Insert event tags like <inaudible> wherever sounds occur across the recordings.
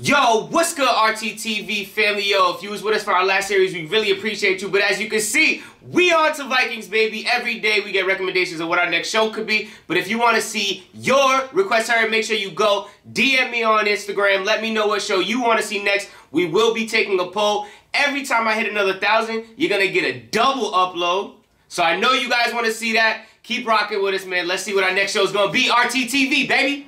Yo, what's good RTTV family? Yo, if you was with us for our last series, we really appreciate you. But as you can see, we are to Vikings, baby. Every day we get recommendations of what our next show could be. But if you want to see your request heard, make sure you go DM me on Instagram. Let me know what show you want to see next. We will be taking a poll. Every time I hit another thousand, you're going to get a double upload. So I know you guys want to see that. Keep rocking with us, man. Let's see what our next show is going to be. RTTV, baby.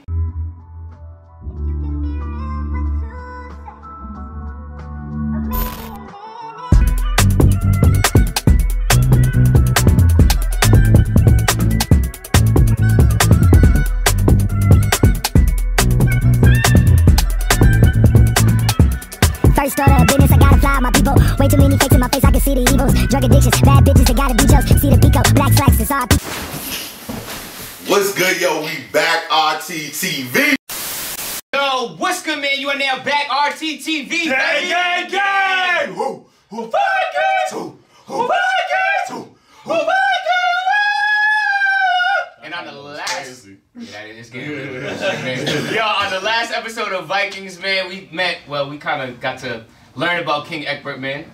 See the evils. Drug addictions, bad bitches, they gotta be jokes. See the pico, black slacks, it's all What's good, yo? We back RTTV. Yo, what's good, man? You are now back RTTV, baby. Gang, gang, gang! Who? Who Vikings? Who? Who Vikings? Who? Who Vikings? And on the last, yeah, that is getting really good. <laughs> Yo, on the last episode of Vikings, man, we met. Well, we kind of got to learn about King Egbert, man.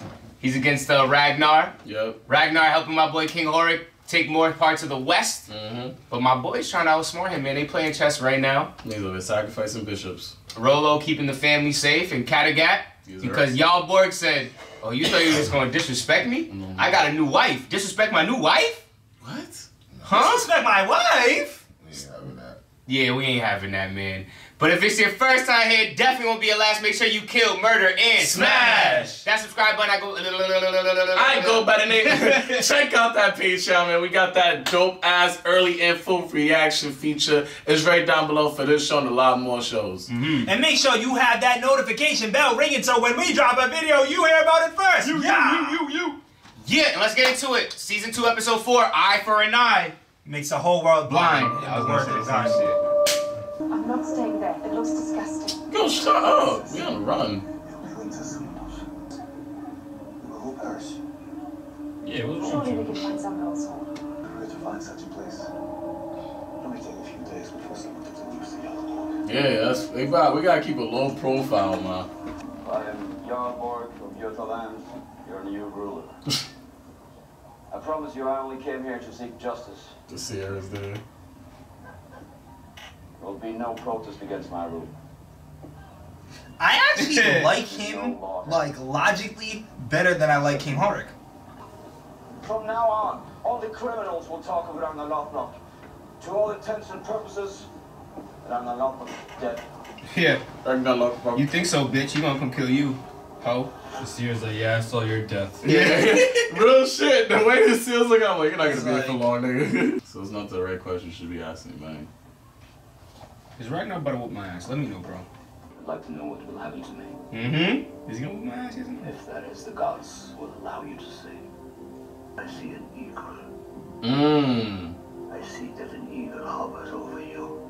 He's against uh, Ragnar. Yep. Ragnar helping my boy King Horik take more parts of the West. Mm-hmm. But my boy's trying to outsmart him, man. They playing chess right now. Neither of it sacrificing bishops. Rollo keeping the family safe in Kattegat Yes, because sir. Jarl Borg said, "Oh, you thought you was gonna disrespect me? I got a new wife. Disrespect my new wife? What? Huh? Disrespect my wife. We yeah, we ain't having that, man. But if it's your first time here, definitely won't be your last. Make sure you kill, murder, and smash. Smash. That subscribe button. I go. <laughs> I ain't go by the name. <laughs> Check out that Patreon, man. We got that dope ass early info reaction feature. It's right down below for this show and a lot more shows. Mm-hmm. And make sure you have that notification bell ringing so when we drop a video, you hear about it first. You, yeah. you, you, you. Yeah, and let's get into it. Season two, episode four. Eye for an eye. Makes the whole world blind. Blind. I was gonna say the same shit. I'm not staying there. It looks disgusting. Yo, shut up. We on the run. Who perish? Yeah, Surely we can find some else home. Where to find such a place? It'll take a few days before someone gets loose the yellow. Yeah, that's we got we gotta keep a low profile, man. I am Jarl Borg from Götaland, your new ruler. <laughs> I promise you I only came here to seek justice. The Sierra's there. There will be no protest against my rule. I actually <laughs> like him, like, logically better than I like King Horik. From now on, only criminals will talk of Ragnar Lothbrok. To all intents and purposes, Ragnar Lothbrok is dead. Yeah, I'm gonna you think so, bitch? You gonna come kill you, ho? The seer's like, yeah, I saw your death. <laughs> Yeah, <laughs> real shit. The way this feels like I'm like, you're not gonna It's be here for like- long, nigga. so it's not the right question you should be asking, man. Is Ragnar about to whoop my ass? Let me know, bro. I'd like to know what will happen to me. Mm-hmm. Is he gonna whoop my ass? Isn't he? If that is the gods will allow you to see. I see an eagle. Mmm. I see that an eagle hovers over you.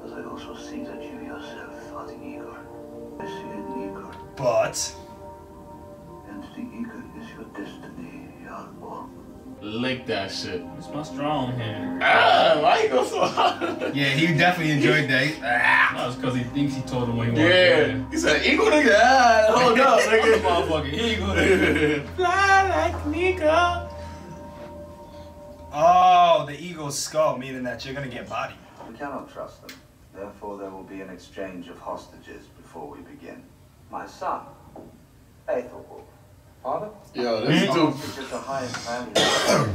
But I also see that you yourself are the eagle. I see an eagle. But And the eagle is your destiny, Jarl Borg. Lick that shit. It's my strong hand. Ah, why you go so hard? Yeah, he definitely enjoyed that. Ah. <laughs> That was because he thinks he told him what he wanted. Yeah. He said, eagle nigga. Ah, hold up, <laughs> I'm a nigga. motherfucking eagle. <laughs> Fly like an eagle. oh, the eagle's skull, meaning that you're gonna get bodied. We cannot trust them. Therefore, there will be an exchange of hostages before we begin. My son, Aethelwulf. Father? Yo, this dude. Hostage is the highest value.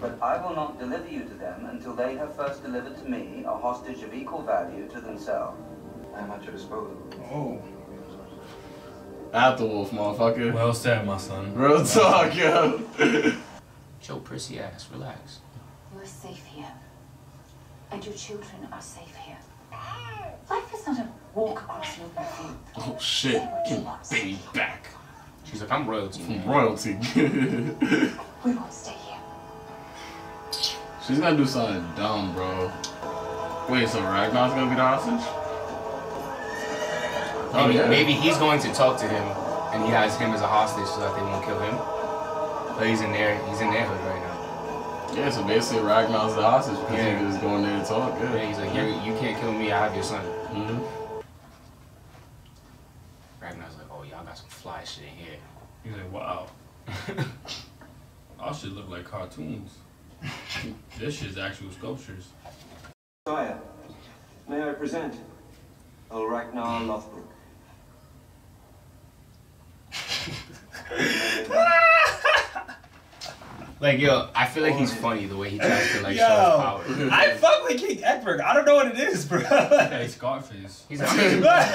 but I will not deliver you to them until they have first delivered to me a hostage of equal value to themselves. I am at your disposal. Oh. Aethelwulf, motherfucker. well said, my son. Real talk, yo. Joe, <laughs> prissy ass, relax. You are safe here. And your children are safe here. Life is not a walk across an open field. oh shit. Get my baby back. She's like, I'm royalty. From royalty. <laughs> We won't stay here. She's gonna do something dumb, bro. Wait, so Ragnar's gonna be the hostage? Oh, Maybe, yeah. maybe he's going to talk to him, and he has him as a hostage so that they won't kill him. But he's in there. He's in their hood right now. Yeah, so basically Ragnar's the hostage because Yeah. he was going there to talk. Yeah, Yeah. he's like, you, you can't kill me. I have your son. hmm got some fly shit in here. He's like, wow. <laughs> All shit look like cartoons. this shit's actual sculptures. Sire, may I present Earl Ragnar Lothbrok? <laughs> Like yo, I feel like he's funny the way he tries to like Yo, show his power. I fuck with King Edward. I don't know what it is, bro. Hey, Scarface. He's like, <laughs> But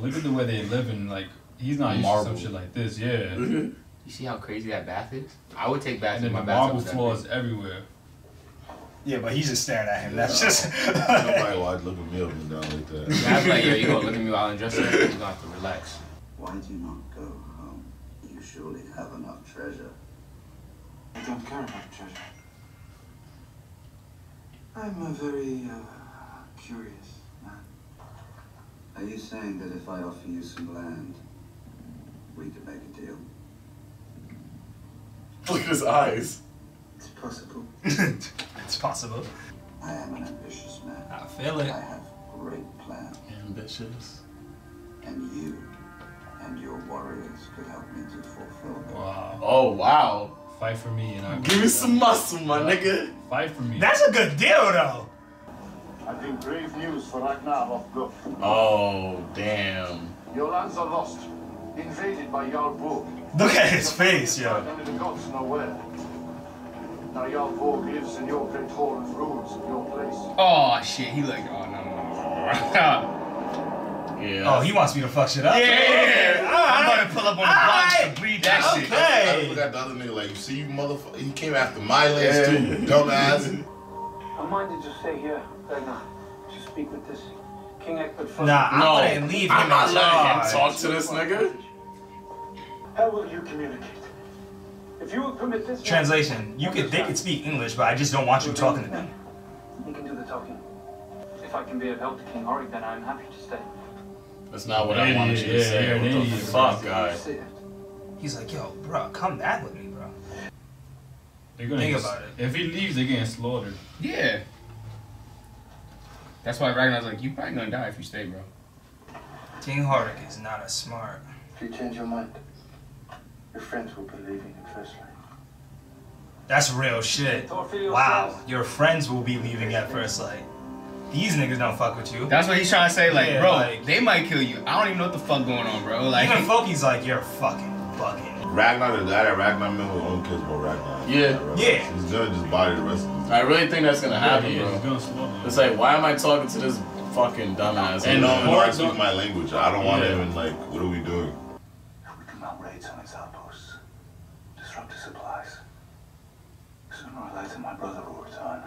look at the way they live in, like, he's not used to Marble. some shit like this, yeah. <laughs> you see how crazy that bath is? I would take baths And in my the bathtub. marble floors everywhere. yeah, but he's just staring at him. That's just. <laughs> Nobody watch look at me up and down like that. <laughs> Yeah, I'm like, yo, you gonna look at me while I'm dressed up? You're gonna have to relax. Why do you not go home? You surely have enough treasure. I don't care about treasure. I'm a very uh, curious man. Are you saying that if I offer you some land, we could make a deal? Look at his eyes. It's possible. <laughs> it's possible. I am an ambitious man. I feel it. I have great plans, Ambitious. and you and your warriors could help me to fulfill them. Wow. Oh wow. Fight for me and I'll Give me some muscle, my nigga. Fight for me. That's a good deal, though. I bring grave news for Ragnar Lothbrok. Oh damn. Your lands are lost, invaded by Jarl Borg. Look at his face, yo. Only the gods know where. Now Jarl Borg lives in your great hall and rules in your place. Oh shit, he like, oh no, no, no. <laughs> Yeah. Oh, he wants me to fuck shit up. Yeah, I'm Alright. about to pull up on the block Alright. to breathe that shit. I Okay. forgot the other nigga, like, you see you motherfucker, he came after my legs Yeah. too, dumbass. I'm minded to stay here, Ragnar, to speak with this King Egbert first. Nah, I No. wouldn't leave him I'm not in letting him charge. talk to this nigga. How will you communicate? If you will permit this Translation: You could they could speak English, but I just don't want you talking to them. You can do the talking. If I can be of help to King Horik, then I'm happy to stay. That's not what I wanted you to Yeah, say. yeah, what the yeah, fuck, guy? He's like, yo, bro, come back with me, bro. They're gonna Think get- about it. If he leaves, they're getting slaughtered. Yeah. That's why Ragnar's like, you probably gonna die if you stay, bro. King Horik is not as smart. If you change your mind, your friends will be leaving in first line. That's real shit. Wow, your friends will be leaving at first light. These niggas don't fuck with you. That's what he's trying to say. Like, Yeah, bro, like- they might kill you. I don't even know what the fuck going on, bro. Like, Even Floki's like, you're fucking bugging. Ragnar, the guy that Ragnar met was only cares about Ragnar. Yeah. Yeah. He's gonna just body the rest of them. I really think that's gonna happen, yeah, he's bro. gonna slaughter. It's like, why am I talking to this fucking dumbass? And And no, no, I Horik my language. I don't want to Yeah. even, like, what are we doing? If we can mount raids on its outposts, disrupt the supplies, sooner or later my brother will return.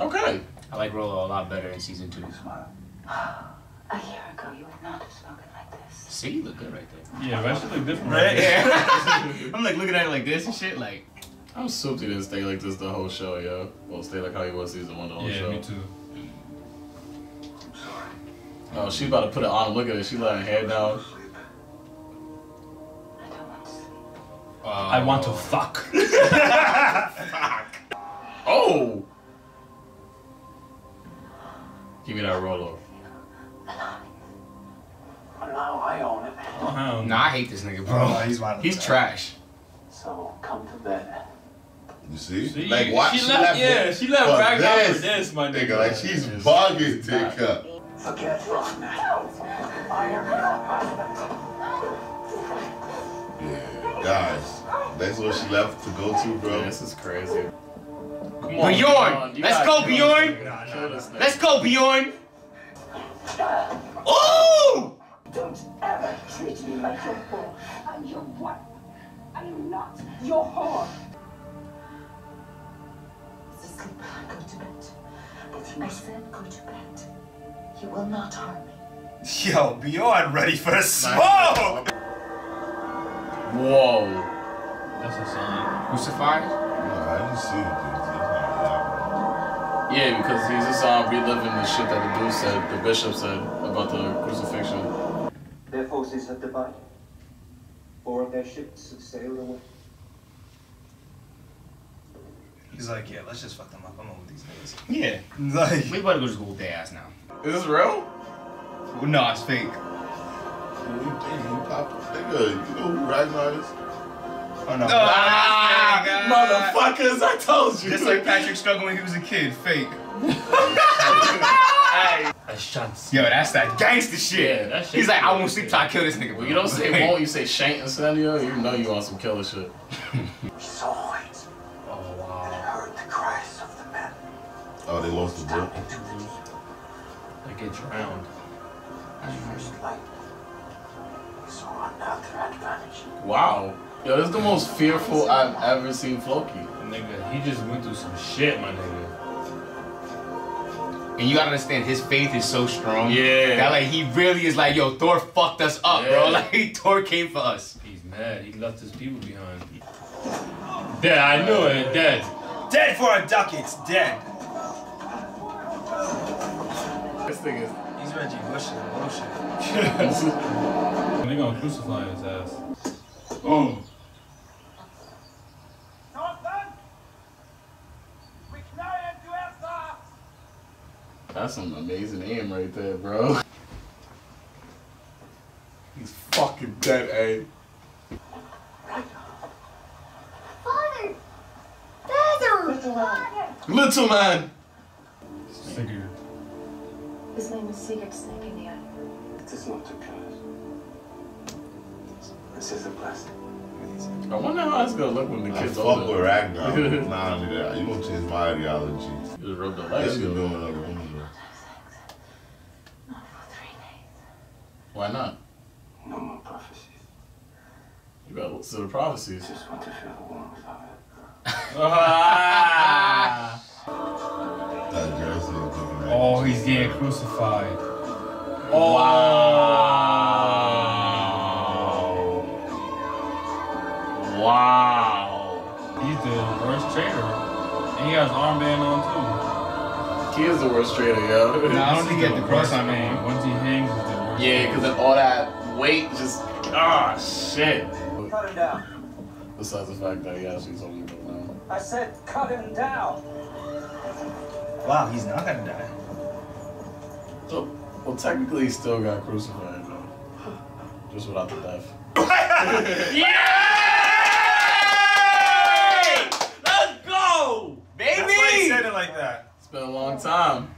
Okay. I like Rollo a lot better in season two. Smile. A year ago, you would not have spoken like this. See, you look good right there. Yeah, that shit look different. Right? Yeah. <laughs> I'm like looking at it like this and shit. Like, I'm souped he didn't stay like this the whole show, yo. Well, stay like how he was season one the whole Yeah, show. me too. I'm sorry. Oh, she's about to put it on. Look at it. She let her hair down. Sleep. I don't want to sleep. uh, I want to fuck. <laughs> Oh! Give me that Rollo. And now I own it. Oh, hell no. Nah, I hate this nigga, bro. Oh, he's. He's trash. So come to bed. You see? See, like, why she, left, yeah, she left for Ragnar for this. this, my nigga. Nigga, like, she's Yes. bugging, Tika. Forget Ragnar. I am your husband. Yeah, guys. That's what she left to go to, bro. Yeah, this is crazy. Come Bjorn! Bjorn, you Let's gotta go, kill Bjorn! this nigga. Kill this. Let's go, Bjorn. Ooh! Don't ever treat me like your whore. I'm your wife. I am not your whore. Mr. Sleeper, go to bed. But you I must said go to bed. You will not harm me. Yo, Bjorn ready for the smoke! Whoa. That's a sign. Crucified? No, I didn't see it, dude. That's not Yeah, because he's just uh, reliving the shit that the dude said, the bishop said about the crucifixion. Their forces have divided. Four of their ships have sailed away. He's like, yeah, let's just fuck them up. I'm over these niggas. Yeah. <laughs> Like, We about to go just whoop their ass now. Is this real? No, it's fake. Who you think you pop? Nigga, you know who Ragnar is? Oh no. Ah, Motherfuckers, I told you. Just like Patrick struggled when he was a kid, fake. <laughs> A chance. Yo, that's that gangster shit. Yeah, that shit He's like, I won't sleep good. till I kill this nigga. Well, you don't say <laughs> won't, you say shan't instead you. You know you want some killer shit. We saw it, Oh wow. and heard the cries of the men. Oh, they lost the book. They get drowned. At first light, we saw another advantage. Wow. Yo, this is the most fearful I've ever seen Floki. Nigga, he just went through some shit, my nigga. And you gotta understand, his faith is so strong. Yeah. That like he really is like, yo, Thor fucked us up, Yeah. bro. Like <laughs> Thor came for us. He's mad. He left his people behind. Dead. I knew it. Dead. Dead for a duck, it's dead. This thing is. He's Reggie Bush in motion. <laughs> They gonna crucify his ass. Oh. That's some amazing aim right there, bro. He's fucking dead, eh? Father! Father! Little man. Sigurd. His name is Sigurd Snake in the Eye. It is not a curse. This is a blessing. I wonder how it's gonna look when the I kid's fuck older. with Ragnar. <laughs> nah, nigga, you gonna change my ideology. You just rubbed the This light shit shield. doing another woman, bro. Not for three days. Why not? No more prophecies. You gotta the prophecies. Just want to feel the warmth of it. Ah. That jersey is looking at Oh, he's getting crucified. Wow. Wow. He's the worst traitor. And he has armband on too. He is the worst traitor, yo. too. Nah, I don't <laughs> think he had the cross worst on man. him. Once he hangs, he's the worst. Yeah, because then all that weight just. Ah, shit. Cut him down. Besides the fact that he actually told me to now. I said cut him down. Wow, he's not gonna die. So, well, technically, he still got crucified, though. Just without the death. <laughs> yeah! Let's go! Baby! That's why he said it like that. It's been a long time.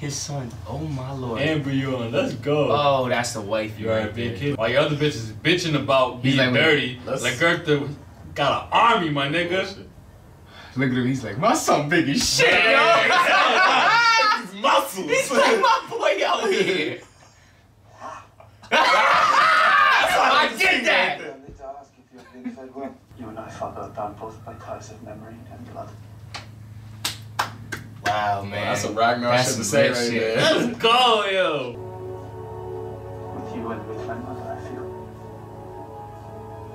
His son, oh my lord. And Bjorn, let's go. oh, that's the wife. You are a big kid. While your other bitches bitching about He's being like, dirty, let's- like Gertha got an army, my nigga. Oh, Look at him, he's like, my son big as shit, yo! His <laughs> muscles. he's like my boy out here. <laughs> I did that! I need to ask if you have been fed well. You and I, Father, are both by ties of memory and blood. Wow, man. That's some Ragnar That's shit to some say right shit. there. Let's go, yo. With you and with my mother, I feel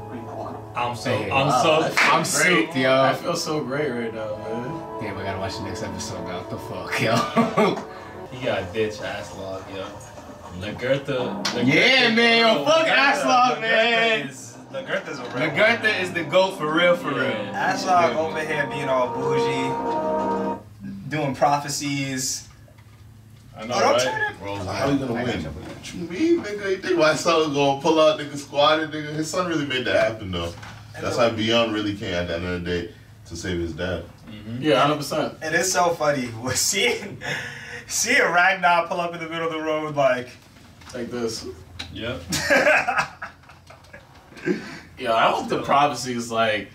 reborn. I'm so, Hey, I'm Wow, so, I'm feels great. souped, yo. I feel so great right now, man. Damn, I gotta watch the next episode now. What the fuck, yo? <laughs> he got a ditch Aslaug, yo. Lagertha. Lagertha Yeah, man, yo, fuck Aslaug, Lagertha man. is- Lagertha's a real Lagertha is the goat for real, for real. Yeah. Aslaug over here being all bougie, doing prophecies. I know, Oh, don't right? turn it. Bro, how you gonna win? What you mean, nigga? You think my son gonna pull out nigga squatted, nigga? His son really made that happen, though. That's how Bjorn really came at the end of the day to save his dad. Mm-hmm. Yeah, 100%. It is so funny. Was <laughs> seeing seeing Ragnar pull up in the middle of the road like like this. Yep. <laughs> Yeah, I hope the prophecies like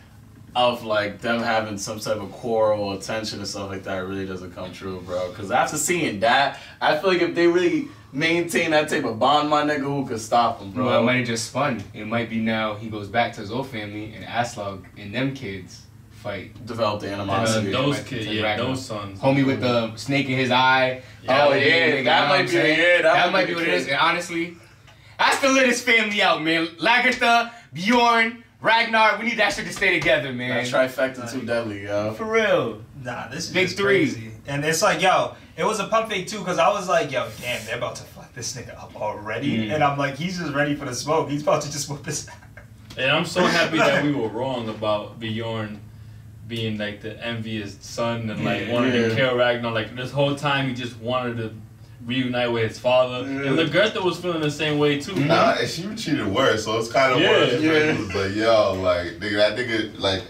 of like them having some type of quarrel or tension and stuff like that really doesn't come true, bro. Because after seeing that, I feel like if they really maintain that type of bond, my nigga, who could stop them, bro? Bro, it might have just spun. It might be now he goes back to his old family and Aslaug and them kids fight. develop the Uh, animosity. those kids, yeah, Ragnar. those sons. Homie with the snake in his eye. Yeah. Oh, yeah, nigga, that you know might what I'm be- saying? yeah, that that might might be be what the it is. kid. And honestly, that's the littest family out, man. Lagertha, Bjorn, Ragnar. We need that shit to stay together, man. that trifecta too deadly, yo. For real. Nah, this is Big just three. crazy. And it's like, yo, it was a pump fake too, because I was like, yo, damn, they're about to fuck this nigga up already. Mm. And I'm like, he's just ready for the smoke. He's about to just whoop this. And I'm so happy that we <laughs> were wrong about Bjorn being like the envious son and like Yeah. wanted Yeah. to kill Ragnar. Like this whole time he just wanted to reunite with his father. And Lagertha was feeling the same way too. Nah, and she was treated worse, so it's kind of Yeah, worse. yeah. It was like, yo, like, nigga, that nigga, like,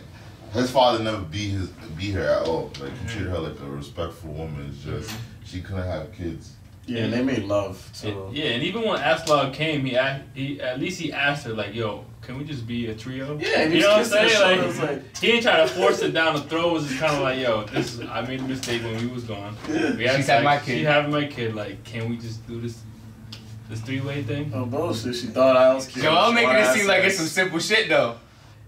his father never beat his beat her at all. Like, he treated her like a respectful woman. It's just mm-hmm. she couldn't have kids. Yeah, and they made love too. And- yeah, and even when Aslaug came, he, he at least he asked her like, "Yo, can we just be a trio?" Yeah, and you he know what I'm saying? Like, like- he didn't try to force it down the throat. It was just kind of like, "Yo, this is I made a mistake when we was gone. We had She's having my kid. She having my kid. Like, can we just do this this three way thing?" Oh bullshit! She thought I was cute. Yo, I'm making it seem like it's some simple shit though.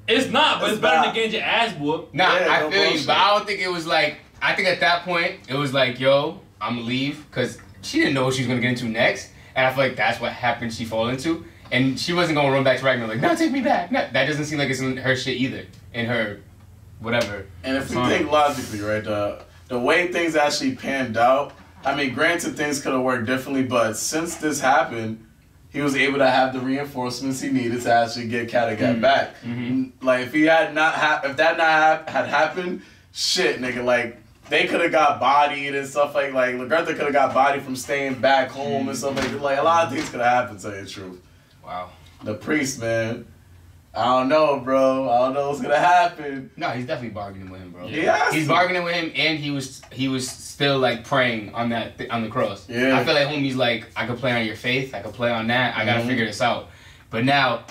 It's not, but it's, It's better not. than getting your ass whooped. Nah, Yeah, I no feel you, but I don't think it was like. I think at that point it was like, yo, I'm gonna leave because she didn't know what she was gonna get into next, and I feel like that's what happened. She fall into, and she wasn't gonna run back to Ragnar like, no, take me back. No, that doesn't seem like it's in her shit either. In her, whatever. And if we Fine. think logically, right, the the way things actually panned out, I mean, granted, things could have worked differently, but since this happened, he was able to have the reinforcements he needed to actually get Kattegat mm-hmm. back. Mm-hmm. Like, if he had not ha- if that not hap- had happened, shit, nigga, like. They could have got bodied and stuff like like Lagertha could have got bodied from staying back home and stuff like that. Like a lot of things could have happened. To tell you the truth, Wow. the priest man, I don't know, bro. I don't know what's gonna happen. No, he's definitely bargaining with him, bro. Yeah. He's bargaining with him, and he was he was still like praying on that th- on the cross. Yeah. I feel like homie's like I could play on your faith, I could play on that. I gotta Mhm. figure this out. But now,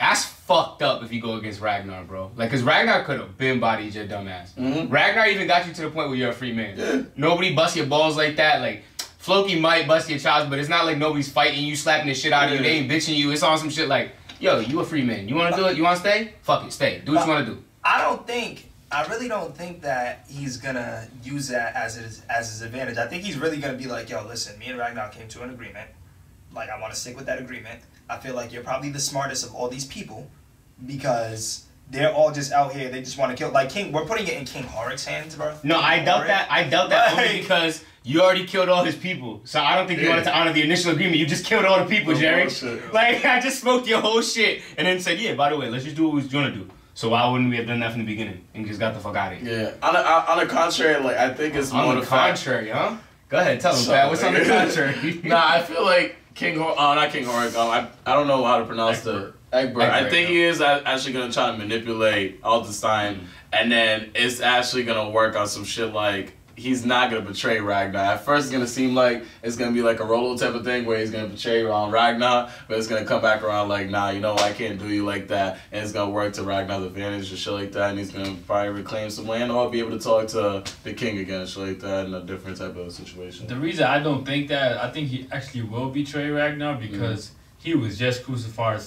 that's fucked up if you go against Ragnar, bro. Like, cause Ragnar could have been bodied your dumb ass. Mhm. Ragnar even got you to the point where you're a free man. Yeah. Nobody bust your balls like that. Like. Floki might bust your chops, but it's not like nobody's fighting you, slapping the shit out of you. They ain't bitching you. It's on some shit like, yo, you a free man. You wanna do it? You wanna stay? Fuck it, stay. Do what you wanna do. I don't think. I really don't think that he's gonna use that as his as his advantage. I think he's really gonna be like, "Yo, listen, me and Ragnar came to an agreement. Like, I want to stick with that agreement. I feel like you're probably the smartest of all these people because they're all just out here. They just want to kill. Like King, we're putting it in King Horik's hands, bro. No, I King doubt that. I doubt that only because you already killed all his people. So I don't think you Yeah. wanted to honor the initial agreement. You just killed all the people, oh, oh, Jerry. Like <laughs> I just smoked your whole shit and then said, yeah, by the way, let's just do what we was gonna do. So why wouldn't we have done that from the beginning and just got the fuck out of here? Yeah. On the, on the contrary, like I think it's more On the the fact. contrary, huh? Go ahead, tell them, Shut Pat. What's on the contrary? <laughs> nah, I feel like King Hor, uh, not King Horik. Um, I I don't know how to pronounce the Egbert. I think he is actually gonna try to manipulate Athelstan, and then it's actually gonna work on some shit like. He's not gonna betray Ragnar. At first, it's gonna seem like it's gonna be like a Rollo type of thing where he's gonna betray um, Ragnar, but it's gonna come back around like, nah, you know, I can't do you like that, and it's gonna work to Ragnar's advantage and shit like that, and he's gonna probably reclaim some land or be able to talk to the king again, shit like that, in a different type of situation. The reason I don't think that, I think he actually will betray Ragnar because he was just crucified.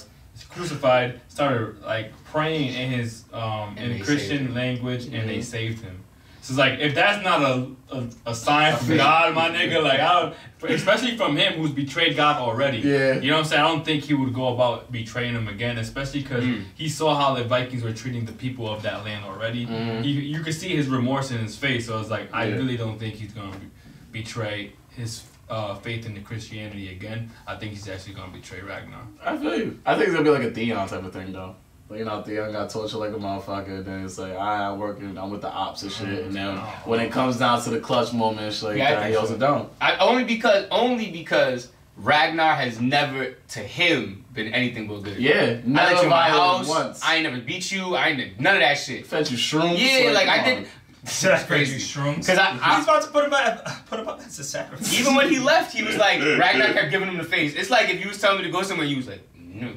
Crucified, started like praying in his um And in they saved Christian him. language, and they Mhm. saved him. So it's like if that's not a a, a sign from <laughs> God, my nigga, like I don't, especially from him who's betrayed God already. Yeah. You know what I'm saying? I don't think he would go about betraying him again, especially because Mm. he saw how the Vikings were treating the people of that land already. Mhm. He, you could see his remorse in his face. So it's like I Yeah. really don't think he's gonna be, betray his uh, faith in the Christianity again. I think he's actually gonna betray Ragnar. I feel you. I think it's gonna be like a Theon type of thing though. Like you know, Theon got tortured like a motherfucker. Then it's like, alright, I'm working. I'm with the ops and shit. And then oh, when it comes down to the clutch moment, and shit like Yeah, I that, think he holds so. it down. I, only because only because Ragnar has never to him been anything but good. Yeah, I let you in my violated house. once. I ain't never beat you. I ain't did none of that shit. Fed you shrooms. Yeah, like I come did. on. <laughs> That's crazy. shrooms. 'Cause I- I- he's about to put him up, <laughs> put him up as a sacrifice. Even when he left, he was like <laughs> Ragnar kept giving him the face. It's like if you was telling me to go somewhere, you was like, no.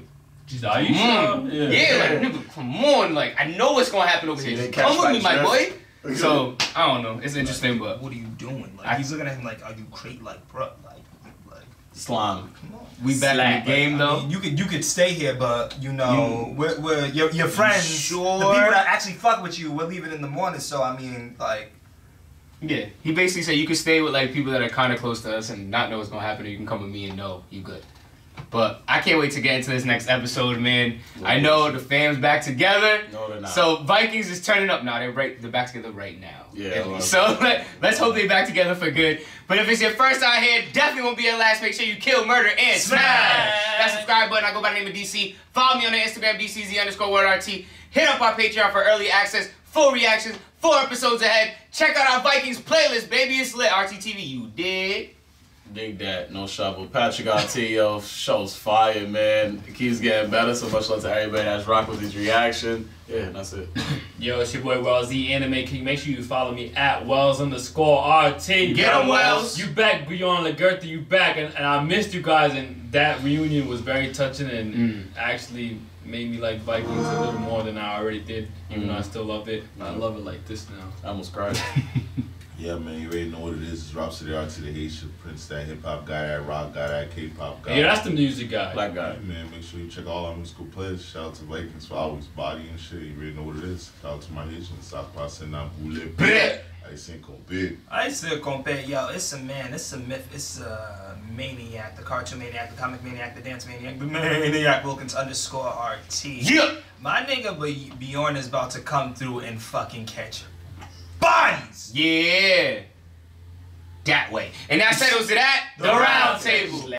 She's like, are you Mm. sure? Yeah, like nigga, come on, like I know what's gonna happen over See, here. they Just Come with me, that my boy. <laughs> So I don't know. It's interesting, but what are you doing? Like I- he's looking at him like, are you crazy? Like, bro, like, like, Slime. come on. we back in Slack. the game I though. mean, you could you could stay here, but you know, we're, we're your your friends, sure? the people that actually fuck with you, we're leaving in the morning. So I mean, like, Yeah, he basically said you can stay with like people that are kind of close to us and not know what's gonna happen. Or you can come with me and know you good. But I can't wait to get into this next episode, man. I know the fam's back together. No, they're not. So Vikings is turning up now. They're right. They're back together right now. Yeah, at well- least. So let, let's hope they're back together for good. But if it's your first time here, definitely won't be your last. Make sure you kill, murder, and smash, that subscribe button. I go by the name of DC. Follow me on the Instagram, DCZ underscore word RT. Hit up our Patreon for early access, full reactions, four episodes ahead. Check out our Vikings playlist, baby. It's lit. RTTV, you did. Dig that, no shovel. Patrick Artillo shows fire, man. It keeps getting better. So much love to everybody that's rock with his reaction. Yeah, that's it. <laughs> Yo, it's your boy Wellz, the Anime King. Make sure you follow me at Wellz underscore RT. Get 'em, Wellz. You back Bjorn Lagertha, you back. And, and I missed you guys, and that reunion was very touching and Mm. actually made me like Vikings a little more than I already did, even though I still loved it. I love it like this now. I almost cried. <laughs> Yeah, man, you already know what it is. It's Rob to the Art to the Haitian Prince, that hip hop guy, that rock guy, that K pop guy. Yeah, that's the music guy. Black guy. Hey, man, make sure you check all our musical players. Shout out to Vikings for always body and shit. You already know what it is. Shout out to my Haitians. South passing down Boule. Bleh. I sing con. I still compare, yo, it's a man, it's a myth, it's a maniac, the cartoon maniac, the comic maniac, the dance maniac, the maniac Wilkins underscore RT. Yeah. My nigga B- Bjorn is about to come through and fucking catch buns. Yeah. That way. And that settles it at the, the round table.